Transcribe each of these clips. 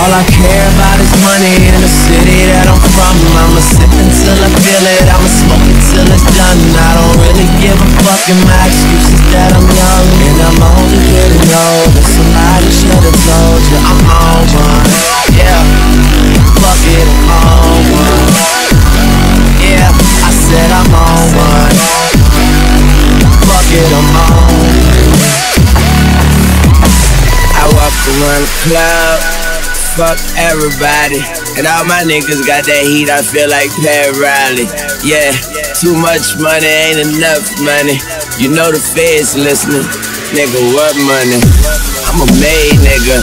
All I care about is money in the city that I'm from. I'ma sip until I feel it, I'ma smoke it till it's done. I don't really give a fuck, and my excuse that I'm young and I'm only getting older. Somebody should've told you I'm on one. Yeah, fuck it, I'm on one. Yeah, I said I'm on one. Fuck it, I'm on. I walk around the club, fuck everybody. And all my niggas got that heat, I feel like Pat Riley. Yeah, too much money ain't enough money. You know the feds listening. Nigga, what money? I'm a made nigga.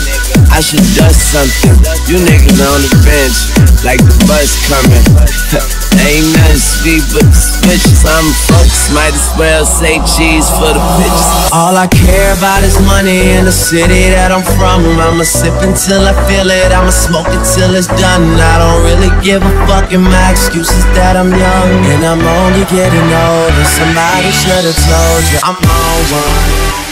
I should dust something. You niggas on the bench, like the bus coming. ain't nothing sweet but suspicious. I'm folks, might as well say cheese for the bitches. All I care about is money in the city that I'm from. I'ma sip until I feel it, I'ma smoke it till it's done. I don't really give a fuck, and my excuse is that I'm young and I'm only getting older. Somebody should've told you I'm on one.